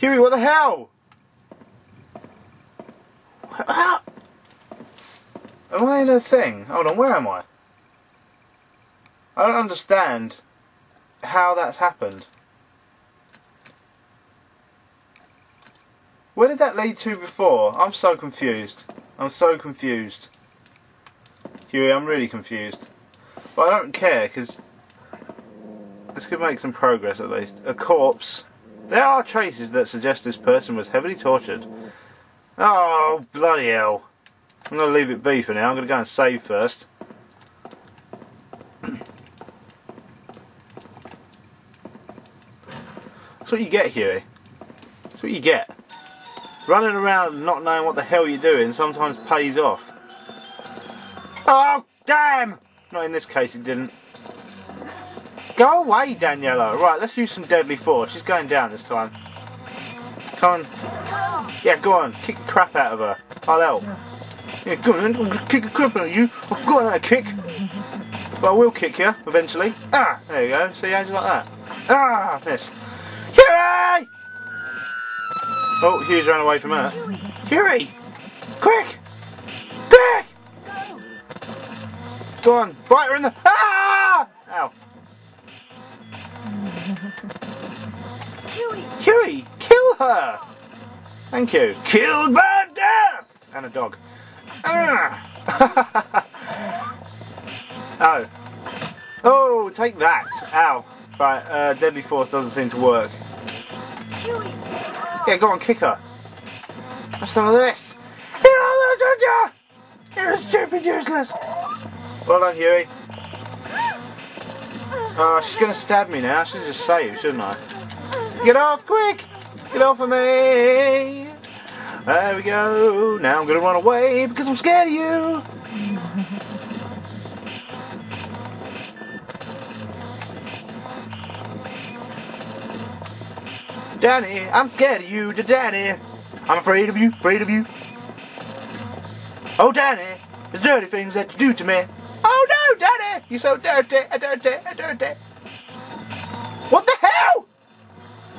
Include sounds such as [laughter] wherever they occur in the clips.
Hewie, what the hell? How? Am I in a thing? Hold on, where am I? I don't understand how that's happened. Where did that lead to before? I'm so confused. I'm so confused. Hewie, I'm really confused. But I don't care, because this could make some progress at least. A corpse. There are traces that suggest this person was heavily tortured. Oh, bloody hell. I'm going to leave it be for now. I'm going to go and save first. That's what you get, Hewie. That's what you get. Running around not knowing what the hell you're doing sometimes pays off. Oh, damn! Not in this case, it didn't. Go away, Daniella. Right, let's use some deadly force. She's going down this time. Come on. Yeah, go on. Kick the crap out of her. I'll help. Yeah, go on. Kick the crap out of you. I've forgotten how to kick. But I will kick you, eventually. Ah, there you go. See, how'd you like that? Ah, miss. Hewie! Oh, Hugh's ran away from her. Hewie! Quick! Quick! Go on, bite her in the... Ah! Ow. Hewie! Kill her! Thank you. Killed by death! And a dog. Ah! [laughs] oh. Oh, take that. Ow. Right, uh, Deadly Force doesn't seem to work. Yeah, go on, kick her. Have some of this. You're stupid useless. Well done, Hewie. Oh, she's gonna stab me now. I should just save, shouldn't I? Get off, quick! Get off of me! There we go. Now I'm gonna run away because I'm scared of you. Danny, I'm scared of you, Danny. I'm afraid of you, afraid of you. Oh, Danny, there's dirty things that you do to me. Danny, you're so dirty, uh, dirty, uh, dirty. What the hell?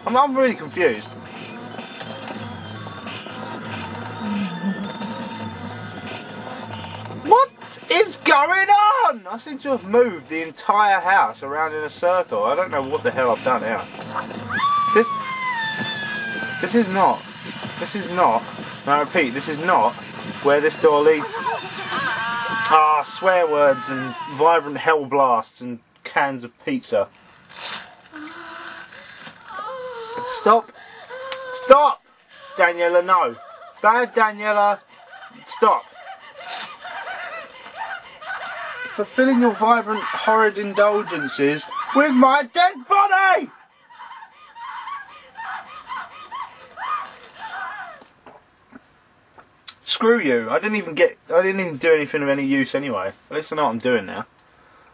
I'm, I'm really confused. What is going on? I seem to have moved the entire house around in a circle. I don't know what the hell I've done here. This, this is not, this is not, I repeat, this is not where this door leads. Ah, swear words and vibrant hell blasts and cans of pizza. Stop. Stop! Daniella, no. Bad Daniella, stop. Fulfilling your vibrant, horrid indulgences with my dead Screw you. I didn't even get I didn't even do anything of any use anyway. At least I know what I'm doing now.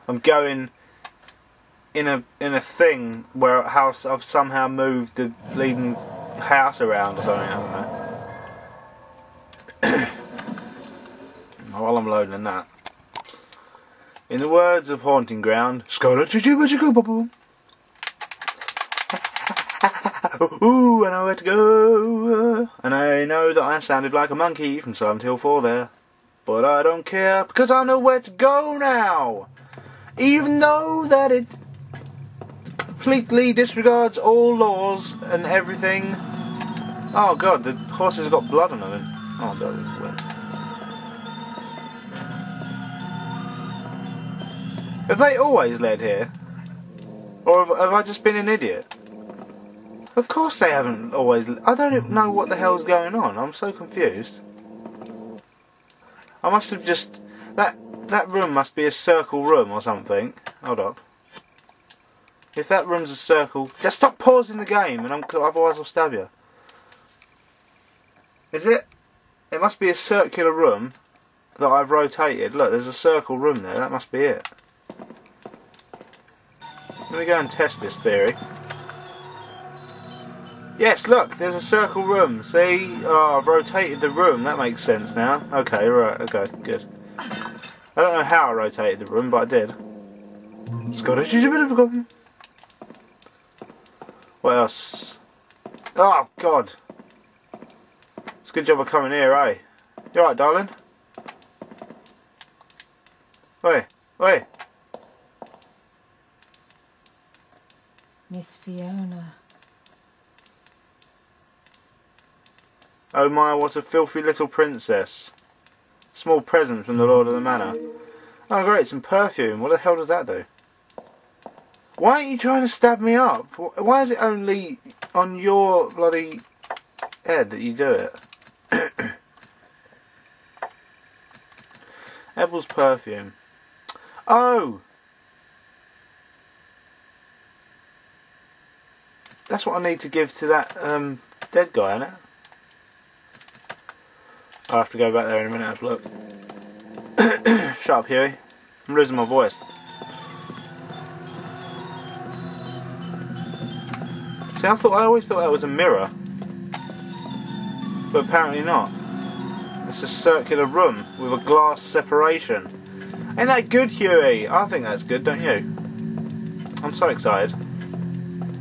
I'm going in a in a thing where a house I've somehow moved the leading house around or something, I don't know. [coughs] While I'm loading that. In the words of Haunting Ground, Ooh, I know where to go. Uh, and I know that I sounded like a monkey from Silent Hill 4 there. But I don't care because I know where to go now. Even though that it completely disregards all laws and everything. Oh god, the horses have got blood on them. Oh god, it's wet. Have they always led here? Or have, have I just been an idiot? Of course they haven't always. I don't know what the hell's going on. I'm so confused. I must have just that that room must be a circle room or something. Hold up. If that room's a circle, just stop pausing the game, and I'm otherwise I'll stab you. Is it? It must be a circular room that I've rotated. Look, there's a circle room there. That must be it. Let me go and test this theory. Yes, look, there's a circle room. See? Oh, I've rotated the room. That makes sense now. Okay, right, okay, good. I don't know how I rotated the room, but I did. Scottish is a bit of a What else? Oh, God. It's a good job of coming here, eh? You alright, darling? Oi, oi. Miss Fiona. Oh my, what a filthy little princess. Small present from the Lord of the Manor. Oh great, some perfume. What the hell does that do? Why aren't you trying to stab me up? Why is it only on your bloody head that you do it? [coughs] Ebel's perfume. Oh! That's what I need to give to that um, dead guy, isn't it? I'll have to go back there in a minute and have a look. [coughs] Shut up, Hewie. I'm losing my voice. See, I thought I always thought that was a mirror, but apparently not. It's a circular room with a glass separation. Ain't that good, Hewie? I think that's good, don't you? I'm so excited.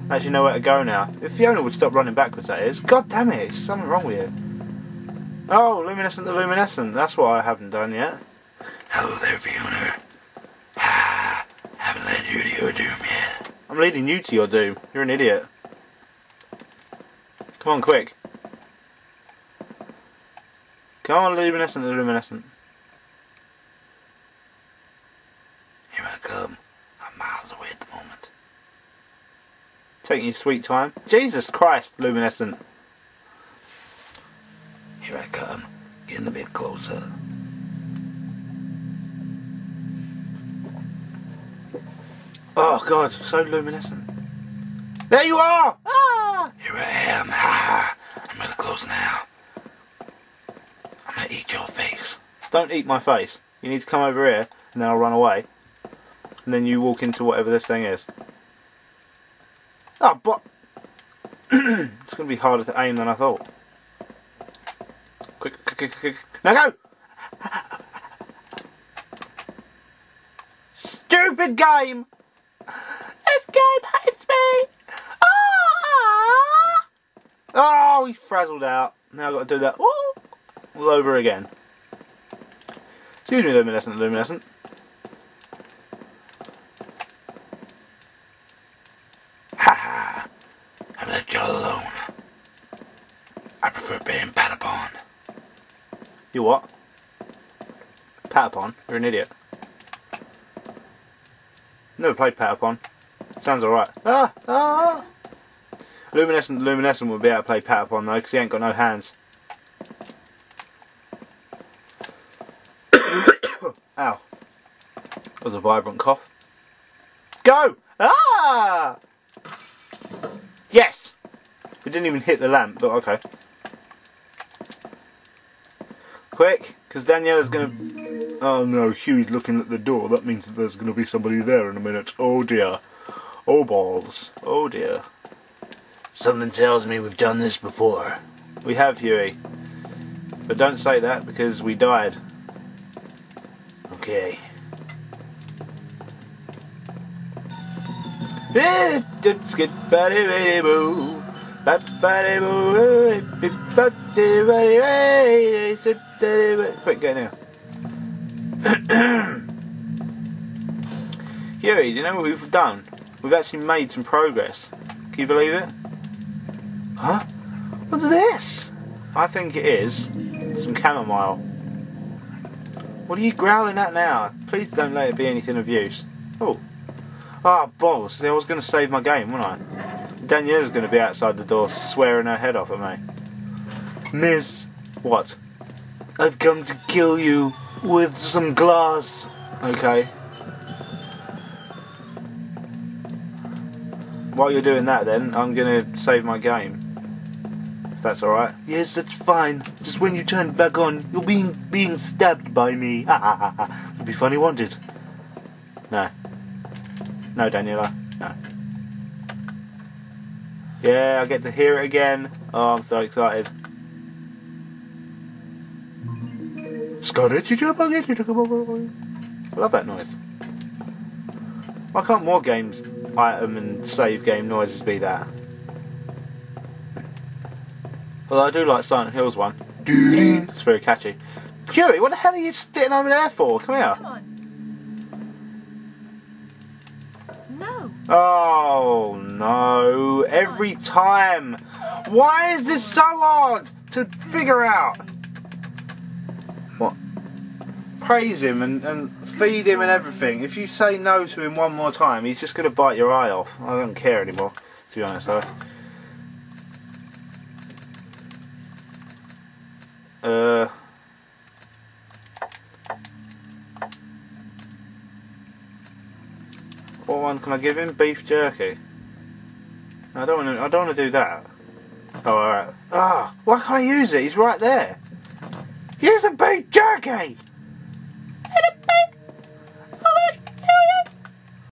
I actually know where to go now. If Fiona would stop running backwards, that is. God damn it, something wrong with you. Oh, luminescent the luminescent. That's what I haven't done yet. Hello there, Fiona. Ah, haven't led you to your doom yet. I'm leading you to your doom. You're an idiot. Come on, quick. Come on, luminescent the luminescent. Here I come. I'm miles away at the moment. Taking your sweet time. Jesus Christ, luminescent. Here I come. Getting a bit closer. Oh God, so luminescent. There you are! Ah! Here I am. Ha ha. I'm really close now. I'm gonna eat your face. Don't eat my face. You need to come over here, and then I'll run away. And then you walk into whatever this thing is. Oh, but [clears throat] it's to be harder to aim than I thought. Quick, quick, quick, quick. Now go! Stupid game! This game hates me! Ah! Oh, he frazzled out. Now I've got to do that all all over again. Excuse me, luminescent, luminescent. Ha ha. I've left you all alone. I prefer being pat upon. You what? Patapon? You're an idiot. Never played Patapon. Sounds alright. Ah! Ah! Luminescent Luminescent would be able to play Patapon though, because he ain't got no hands. [coughs] Ow. That was a vibrant cough. Go! Ah! Yes! We didn't even hit the lamp, but okay. Quick, because Daniella's gonna. Oh no, Hewie's looking at the door. That means that there's gonna be somebody there in a minute. Oh dear. Oh balls. Oh dear. Something tells me we've done this before. We have Hewie. But don't say that because we died. Okay. Skid buddy buddy boo. Buddy boo. Buddy buddy Quick, go now. [clears throat] Hewie, do you know what we've done? We've actually made some progress. Can you believe it? Huh? What's this? I think it is some chamomile. What are you growling at now? Please don't let it be anything of use. Oh. Ah, balls. See, I was going to save my game, wasn't I? Daniella's going to be outside the door swearing her head off at me. Miss. What? I've come to kill you with some glass. Okay. While you're doing that, then, I'm going to save my game. If that's alright. Yes, that's fine. Just when you turn back on, you're being being stabbed by me. Ha ha ha ha. It'll be funny, won't it? No. No, Daniella. No. Yeah, I get to hear it again. Oh, I'm so excited. I love that noise. Why can't more games, item and save game noises be that? Although I do like Silent Hills one. It's very catchy. Curie, what the hell are you sitting over there for? Come here. Come on. No. Oh no, every time. Why is this so hard to figure out? Praise him and, and feed him and everything. If you say no to him one more time, he's just going to bite your eye off. I don't care anymore, to be honest though. Uh. What one can I give him? Beef jerky. I don't want to. I don't want to do that. Oh, alright. Ah, why can't I use it? He's right there. Use the beef jerky.